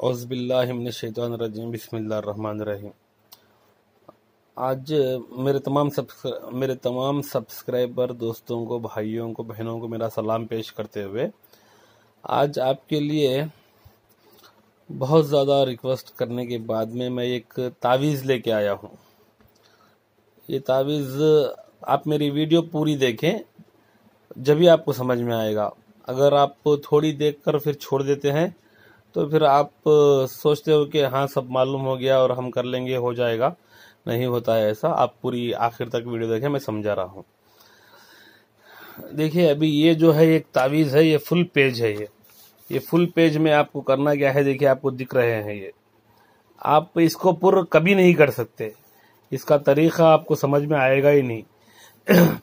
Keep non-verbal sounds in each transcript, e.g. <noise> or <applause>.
औज़बिल्लिमिनशैतानरजीम बिस्मिल्लाहिर्रहमानिर्रहीम आज मेरे तमाम मेरे तमाम सब्सक्राइबर दोस्तों को, भाइयों को, बहनों को मेरा सलाम पेश करते हुए आज आपके लिए बहुत ज़्यादा रिक्वेस्ट करने के बाद में मैं एक तावीज़ लेके आया हूँ। ये तावीज़ आप मेरी वीडियो पूरी देखें, जब भी आपको समझ में आएगा। अगर आप थोड़ी देख कर फिर छोड़ देते हैं तो फिर आप सोचते हो कि हाँ सब मालूम हो गया और हम कर लेंगे, हो जाएगा। नहीं होता है ऐसा। आप पूरी आखिर तक वीडियो देखें, मैं समझा रहा हूँ। देखिए, अभी ये जो है एक तावीज़ है, ये फुल पेज है ये। ये फुल पेज में आपको करना क्या है, देखिए, आपको दिख रहे हैं ये। आप इसको पुर कभी नहीं कर सकते। इसका तरीका आपको समझ में आएगा ही नहीं। <clears throat>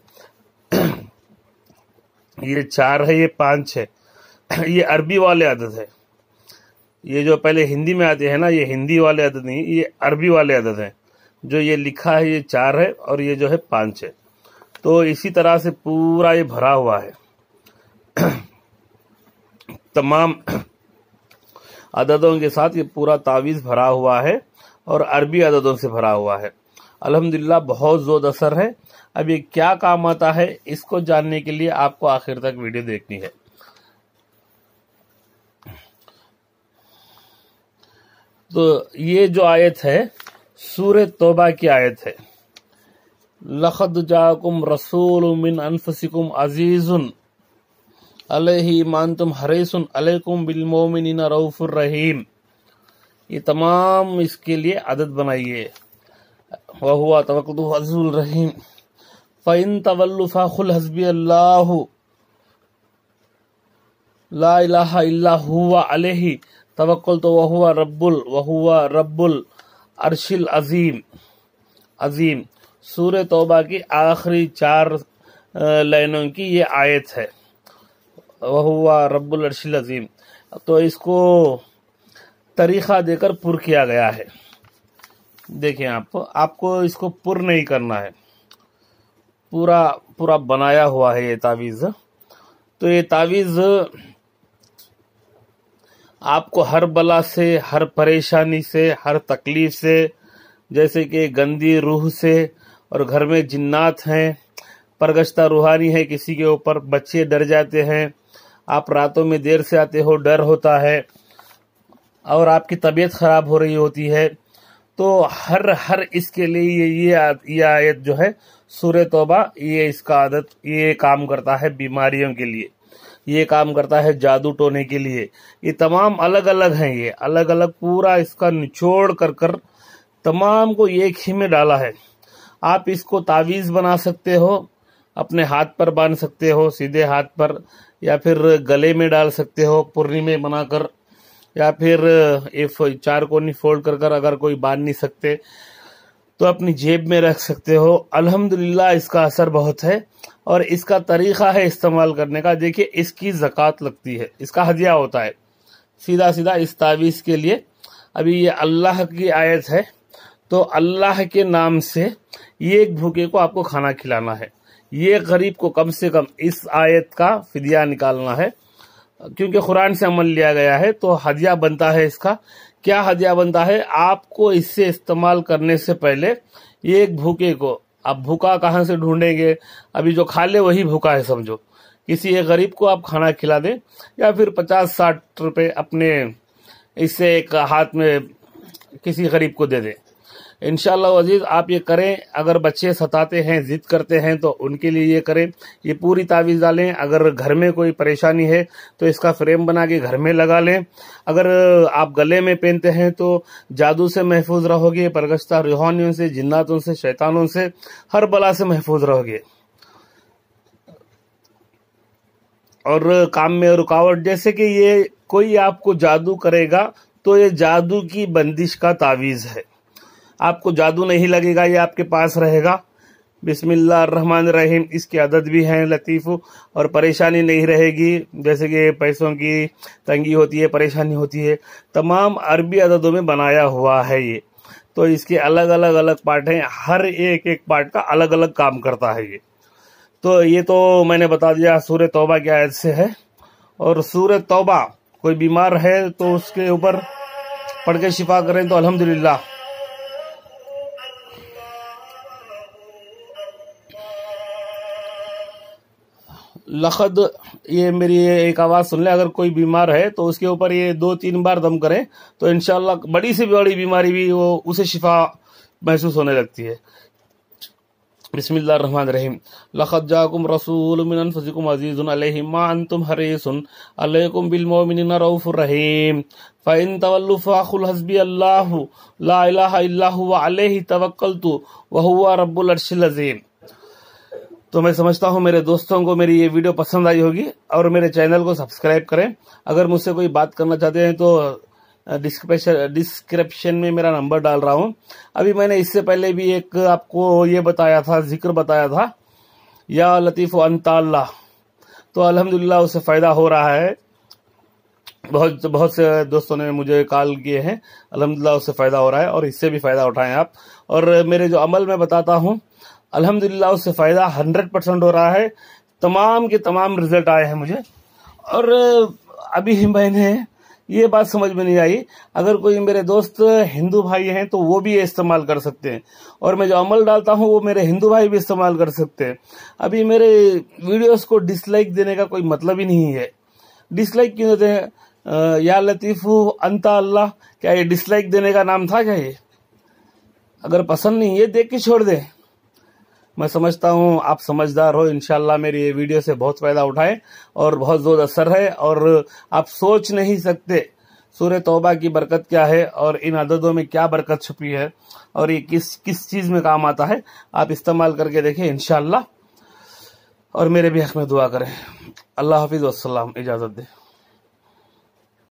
ये चार है, ये पाँच है। <clears throat> ये अरबी वाले आदत है। ये जो पहले हिंदी में आते हैं ना, ये हिंदी वाले अदद नहीं, ये अरबी वाले अदद हैं, जो ये लिखा है, ये चार है और ये जो है पाँच है। तो इसी तरह से पूरा ये भरा हुआ है। <clears throat> तमाम <clears throat> अददों के साथ ये पूरा तावीज़ भरा हुआ है और अरबी अददों से भरा हुआ है। अल्हम्दुलिल्लाह, बहुत ज़ोर असर है। अब ये क्या काम आता है, इसको जानने के लिए आपको आखिर तक वीडियो देखनी है। तो ये जो आयत है सूर तोबा की आयत है। लखद जाकुम रसूल मिन अनफसिकुम अजीजुन अलही मान तुम हरेसुन अलैकुम बिलमोमिन रऊफुर रहीम। ये तमाम इसके लिए आदत बनाइए। वह हुआ तवक्लु रहीम। फ़िन तवल्लुफा खुल हसबी अल्लाह। ला इलाहा इल्ला हुवा अलैहि। तवक्ल तो वहुआ रब्बुल वहुआ रब्बुल अरशिल अजीम अजीम। सूर तौबा की आखिरी चार लाइनों की ये आयत है। वहुआ रब्बुल अरशिल अजीम। तो इसको तरीक़ा देकर पुर किया गया है। देखें आप, आपको इसको पुर नहीं करना है। पूरा पूरा बनाया हुआ है ये तावीज़। तो ये तावीज़ आपको हर बला से, हर परेशानी से, हर तकलीफ़ से, जैसे कि गंदी रूह से, और घर में जिन्नात हैं, परगश्ता रूहानी है, किसी के ऊपर बच्चे डर जाते हैं, आप रातों में देर से आते हो, डर होता है, और आपकी तबीयत खराब हो रही होती है तो हर हर इसके लिए ये ये आयत जो है सूर्य तोबा, ये इसका आदत, ये काम करता है बीमारियों के लिए। ये काम करता है जादू टोने के लिए। ये तमाम अलग अलग हैं ये। अलग अलग पूरा इसका निचोड़ कर कर तमाम को एक ही में डाला है। आप इसको तावीज़ बना सकते हो, अपने हाथ पर बाँध सकते हो, सीधे हाथ पर, या फिर गले में डाल सकते हो पुर्री में बनाकर, या फिर इफ़ चार कोनी फोल्ड कर कर अगर कोई बाँध नहीं सकते तो अपनी जेब में रख सकते हो। अल्हम्दुलिल्लाह, इसका असर बहुत है और इसका तरीका है इस्तेमाल करने का। देखिए, इसकी जक़ात लगती है, इसका हदिया होता है। सीधा सीधा इस तावीज़ के लिए। अभी ये अल्लाह की आयत है तो अल्लाह के नाम से ये एक भूखे को आपको खाना खिलाना है। ये गरीब को कम से कम इस आयत का फिदिया निकालना है, क्योंकि कुरान से अमल लिया गया है तो हदिया बनता है इसका। क्या हदिया बनता है? आपको इससे इस्तेमाल करने से पहले एक भूखे को आप भूखा कहाँ से ढूंढेंगे? अभी जो खा ले वही भूखा है समझो। किसी एक गरीब को आप खाना खिला दें, या फिर पचास साठ रुपए अपने, इससे एक हाथ में किसी गरीब को दे दें। इनशाला अज़ीज़, आप ये करें, अगर बच्चे सताते हैं, जिद करते हैं तो उनके लिए ये करें। ये पूरी तावीज़ डालें, अगर घर में कोई परेशानी है तो इसका फ्रेम बना के घर में लगा लें। अगर आप गले में पहनते हैं तो जादू से महफूज रहोगे, परगश्ता रूहानियों से, जिन्नातों से, शैतानों से, हर बला से महफूज रहोगे। और काम में रुकावट, जैसे कि ये कोई आपको जादू करेगा तो ये जादू की बंदिश का तावीज़ है। आपको जादू नहीं लगेगा, ये आपके पास रहेगा। बिस्मिल्लाहमान रहीम इसकी आदत भी है लतीफ़, और परेशानी नहीं रहेगी। जैसे कि पैसों की तंगी होती है, परेशानी होती है। तमाम अरबी अददों में बनाया हुआ है ये। तो इसके अलग अलग अलग पार्ट हैं। हर एक एक पार्ट का अलग अलग काम करता है ये। तो ये तो मैंने बता दिया सूर्य तौबा की आयत से है। और सूर्य तौबा, कोई बीमार है तो उसके ऊपर पढ़ के शिफा करें तो अल्हम्दुलिल्लाह। लखद, ये मेरी एक आवाज़ सुन ले, अगर कोई बीमार है तो उसके ऊपर ये दो तीन बार दम करें तो इनशाला बड़ी से बड़ी बीमारी भी वो उसे शिफा महसूस होने लगती है। बिस्मिल्लाहिर्रहमानिर्रहीम। लखद जाकुम रसूल मिन अनफुसिकुम अजीजुन अलैहि मा अंतुम हरीसुन अलैकुम बिल मुमिनिना रऊफुर रहीम। फ़इन तवल्लु फ़कुल हस्बी अल्लाहु ला इलाहा इल्ला हुवा अलैहि तवक्कलतु व हुवा रब्बुल अर्शिल अजीम। तो मैं समझता हूँ मेरे दोस्तों को मेरी ये वीडियो पसंद आई होगी और मेरे चैनल को सब्सक्राइब करें। अगर मुझसे कोई बात करना चाहते हैं तो डिस्क्रिप्शन में मेरा नंबर डाल रहा हूँ। अभी मैंने इससे पहले भी एक आपको ये बताया था, ज़िक्र बताया था, या लतीफ़ अनताल्ला तो अल्हम्दुलिल्लाह उससे फ़ायदा हो रहा है। बहुत बहुत से दोस्तों ने मुझे कॉल किए हैं। अल्हम्दुलिल्लाह उससे फ़ायदा हो रहा है और इससे भी फ़ायदा उठाएँ आप। और मेरे जो अमल मैं बताता हूँ अल्हम्दुलिल्लाह, उससे फ़ायदा हंड्रेड परसेंट हो रहा है। तमाम के तमाम रिज़ल्ट आए हैं मुझे। और अभी मैंने ये बात समझ में नहीं आई। अगर कोई मेरे दोस्त हिंदू भाई हैं तो वो भी ये इस्तेमाल कर सकते हैं। और मैं जो अमल डालता हूँ, वो मेरे हिंदू भाई भी इस्तेमाल कर सकते हैं। अभी मेरे वीडियोस को डिसलाइक देने का कोई मतलब ही नहीं है। डिसलाइक क्यों देते हैं? या लतीफ़ू अंता अल्लाह, क्या ये डिसलाइक देने का नाम था क्या ये? अगर पसंद नहीं है देख के छोड़ दे। मैं समझता हूँ, आप समझदार हो इनशाला मेरी ये वीडियो से बहुत फ़ायदा उठाए और बहुत ज़ोर असर है और आप सोच नहीं सकते सूर्य तोबा की बरकत क्या है और इन अददों में क्या बरकत छुपी है और ये किस किस चीज़ में काम आता है, आप इस्तेमाल करके देखें इनशाला और मेरे भी हक में दुआ करें। अल्लाह हाफिज़ वसलाम इजाज़त दे।